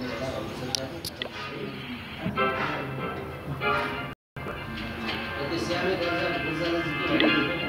Jadi siapa yang bisa